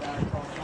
that process.